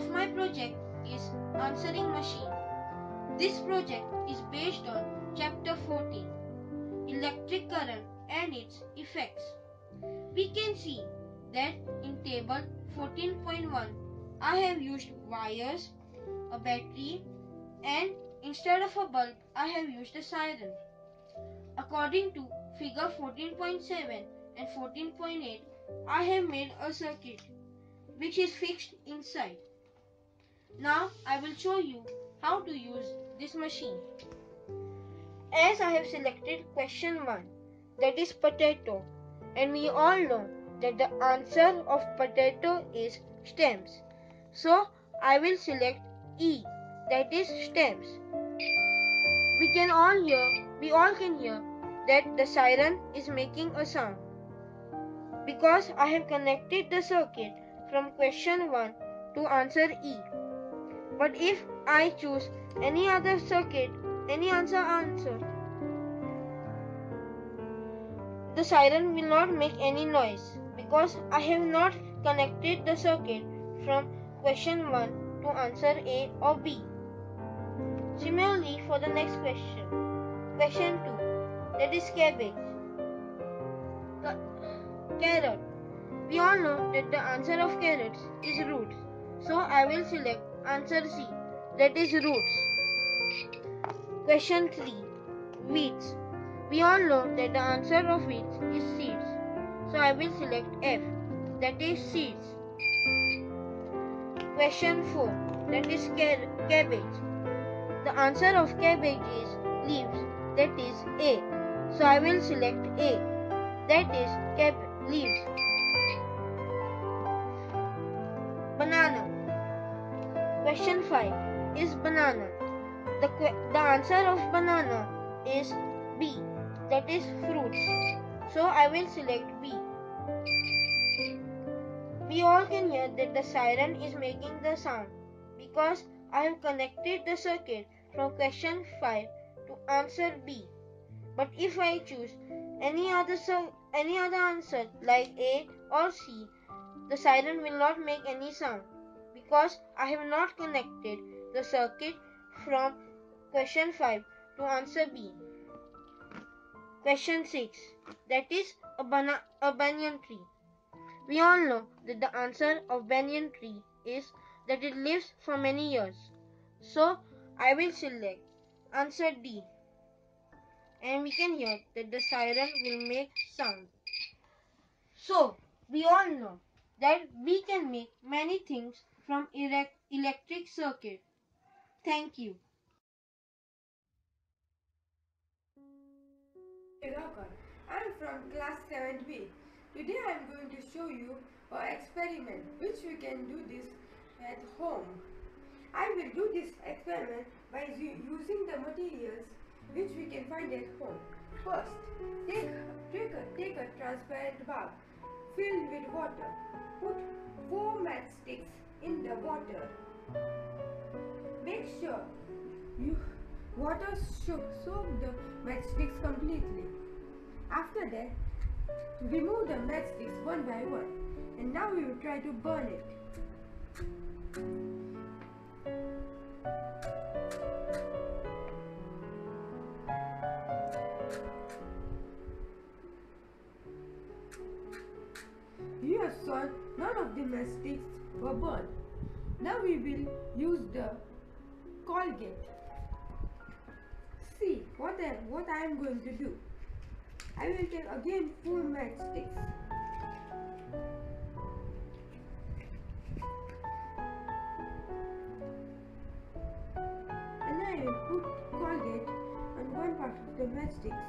Of my project is Answering Machine. This project is based on Chapter 14 Electric Current and its Effects. We can see that in Table 14.1 I have used wires, a battery and instead of a bulb I have used a siren. According to figure 14.7 and 14.8 I have made a circuit which is fixed inside. Now I will show you how to use this machine. As I have selected question 1 that is potato and we all know that the answer of potato is stems. So I will select E that is stems. We can all hear, we all can hear that the siren is making a sound. Because I have connected the circuit from question 1 to answer E. But if I choose any other circuit, any answer answer, the siren will not make any noise because I have not connected the circuit from question 1 to answer A or B. Similarly for the next question, question 2 that is cabbage. Carrot. We all know that the answer of carrots is roots. So I will select answer C that is roots. Question 3 Weeds. We all know that the answer of weeds is seeds. So I will select F that is seeds. Question 4 that is cabbage. The answer of cabbage is leaves that is A. So I will select A that is cab leaves. Question 5 is banana. The, the answer of banana is B that is fruits. So I will select B. We all can hear that the siren is making the sound because I have connected the circuit from question 5 to answer B. But if I choose any other any other answer like A or C, the siren will not make any sound because I have not connected the circuit from question 5 to answer B. Question 6 that is a, bana- a banyan tree. We all know that the answer of banyan tree is that it lives for many years. So I will select answer D and we can hear that the siren will make sound. So we all know that we can make many things from electric circuit. Thank you. I'm from class 7B. Today I'm going to show you an experiment which we can do this at home. I will do this experiment by using the materials which we can find at home. First, take, take, a, take a transparent bag filled with water. Put 4 matchsticks in the water. Make sure you water should soak the matchsticks completely. After that, remove the matchsticks one by one and now we will try to burn it. You have saw none of the matchsticks were burned. Now we will use the Colgate. See what I, what I am going to do. I will take again four matchsticks. And I will put Colgate on one part of the matchsticks.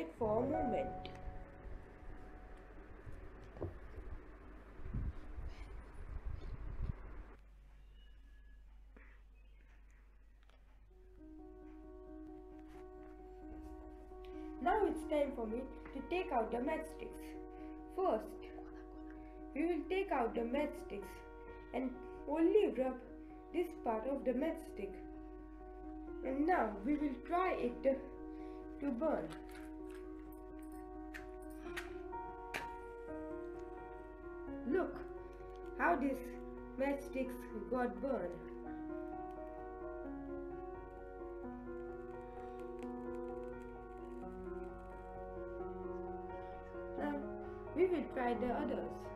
wait for a moment. Now it's time for me to take out the matchsticks. First, we will take out the matchsticks and only rub this part of the matchstick. And now we will try it to burn. Look how this matchsticks got burned. Now we will try the others.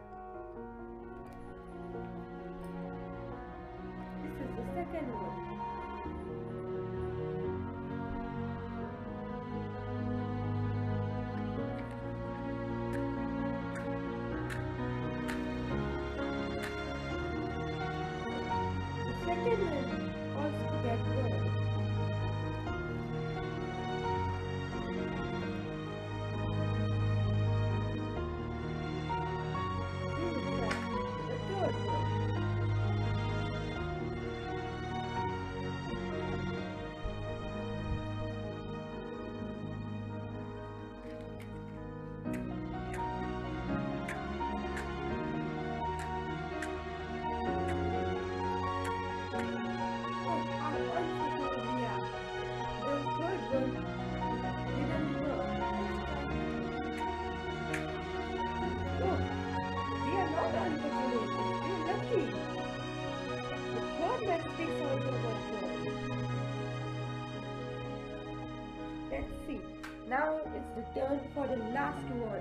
Now it's the turn for the last one.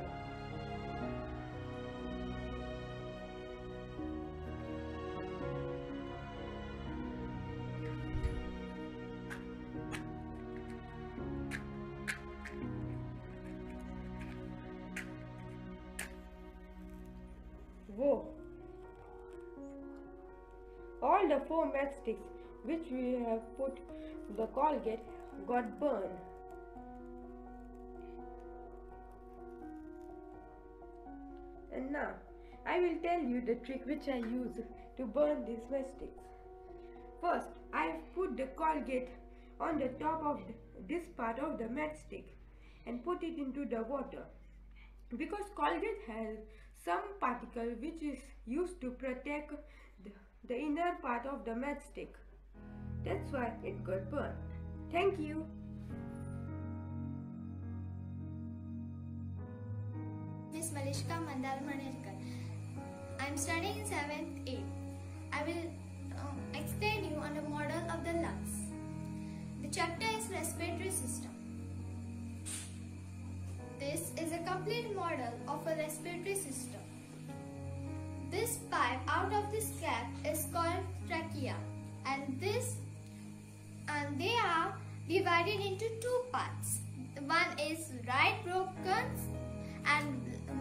Whoa! All the four matchsticks which we have put the Colgate got burned. Now I will tell you the trick which I use to burn these matchsticks. First, I have put the Colgate on the top of this part of the matchstick and put it into the water because Colgate has some particle which is used to protect the, the inner part of the matchstick. That's why it got burned. Thank you. Miss Malishka Mandal. I am studying in 7th A. I will uh, explain you on the model of the lungs. The chapter is respiratory system. This is a complete model of a respiratory system. This pipe out of this cap is called trachea and this and they are divided into two parts. One is right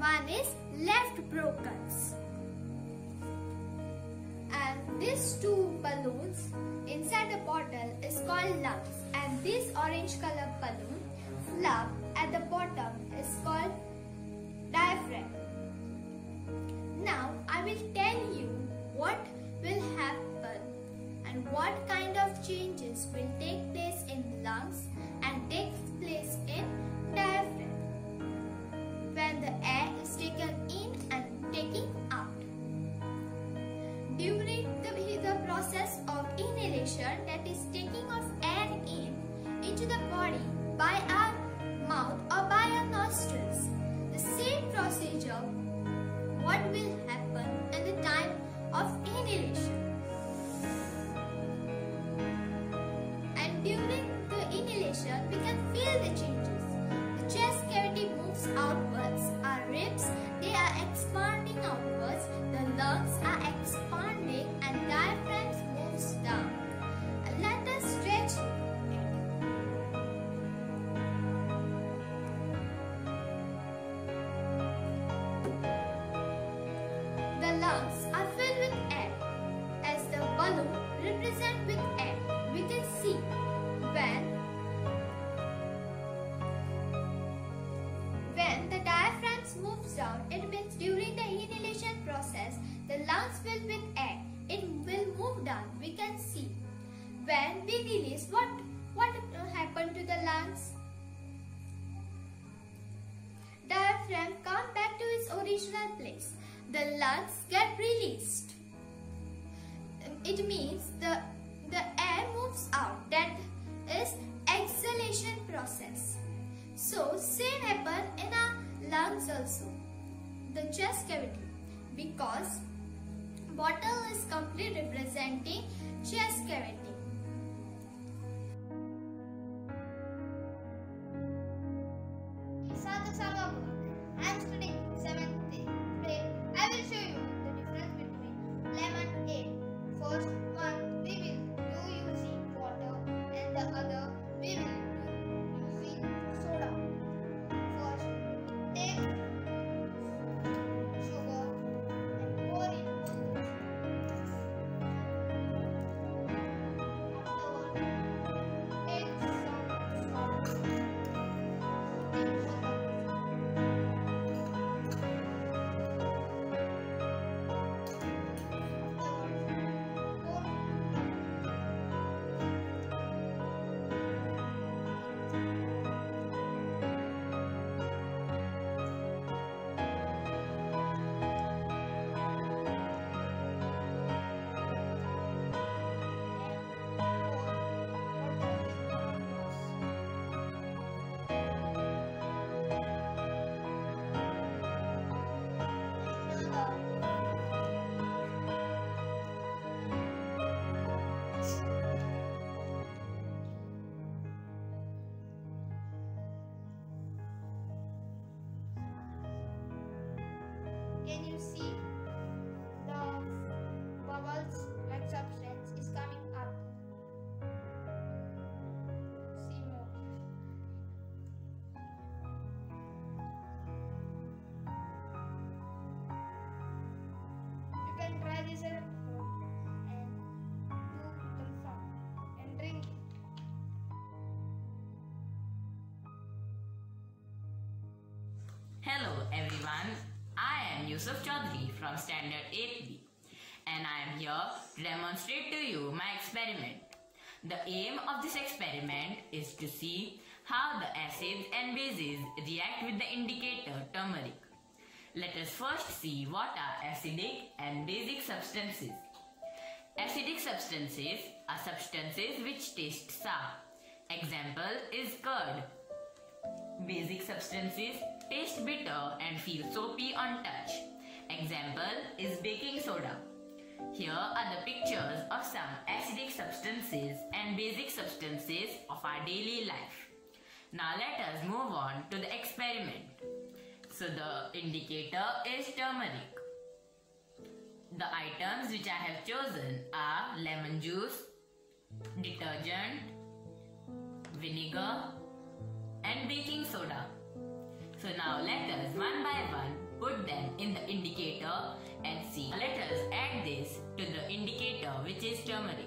one is left bronchus. And these two balloons inside the bottle is called lungs and this orange color balloon flap at the bottom is called diaphragm. Now I will tell you what will happen and what kind of changes will take place in lungs and takes place in diaphragm when the air is taken in and taken The lungs get released. It means the, the air moves out. That is exhalation process. So same happen in our lungs also. The chest cavity because bottle is completely representing chest cavity. Hello everyone, I am Yusuf Chaudhari from Standard 8B and I am here to demonstrate to you my experiment. The aim of this experiment is to see how the acids and bases react with the indicator turmeric. Let us first see what are acidic and basic substances. Acidic substances are substances which taste sour. Example is curd. Basic substances taste bitter and feel soapy on touch. Example is baking soda. Here are the pictures of some acidic substances and basic substances of our daily life. Now let us move on to the experiment. So the indicator is turmeric. The items which I have chosen are lemon juice, detergent, vinegar and baking soda. So now let us one by one put them in the indicator and see. Let us add this to the indicator which is turmeric.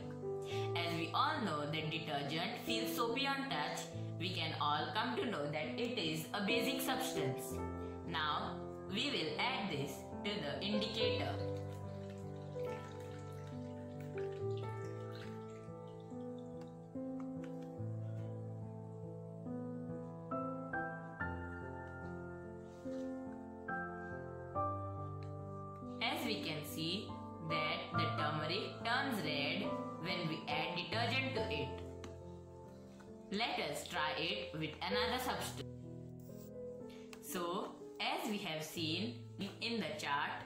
As we all know that detergent feels soapy on touch, we can all come to know that it is a basic substance. Now we will add this to the indicator. We can see that the turmeric turns red when we add detergent to it. Let us try it with another substance. So, as we have seen in the chart,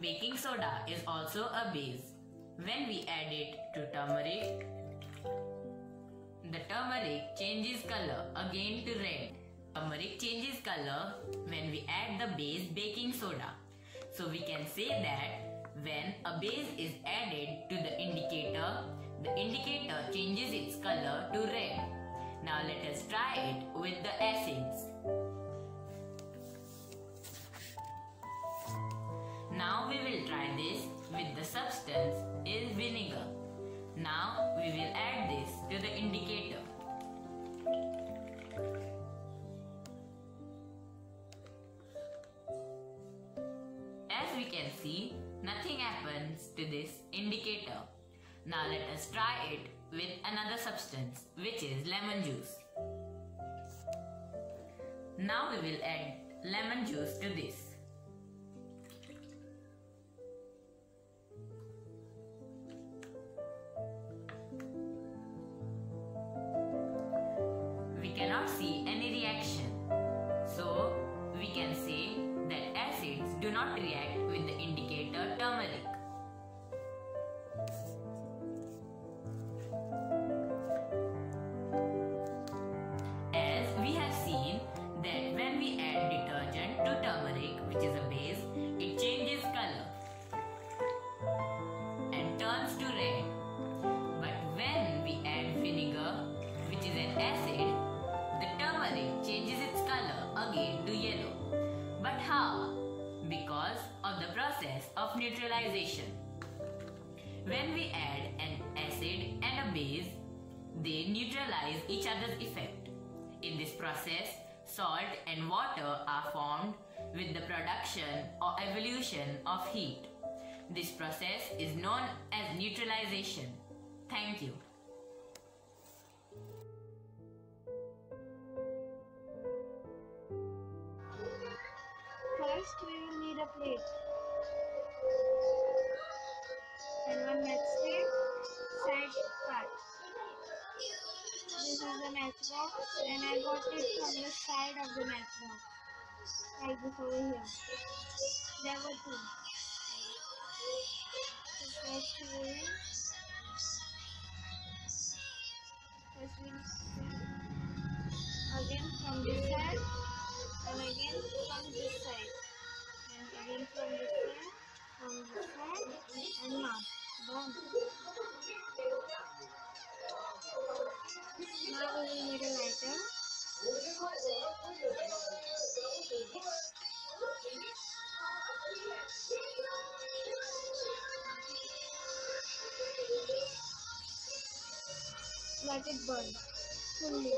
baking soda is also a base. When we add it to turmeric, the turmeric changes color again to red. Turmeric changes color when we add the base baking soda. So we can say that when a base is added to the indicator, the indicator changes its color to red. Now let us try it with the acids. Now we will try this with the substance is vinegar. Now we will add this to the indicator. See, nothing happens to this indicator. Now let us try it with another substance which is lemon juice. Now we will add lemon juice to this. When we add an acid and a base, they neutralize each other's effect. In this process, salt and water are formed with the production or evolution of heat. This process is known as neutralization. Thank you. First, we will need a plate. Matchbox, and I got it from the side of the matchbox. Like this over here. There were two. So first we first we again from this side and again from this side and again from this side from this side and now done now we will need a lighter let it burn. Fully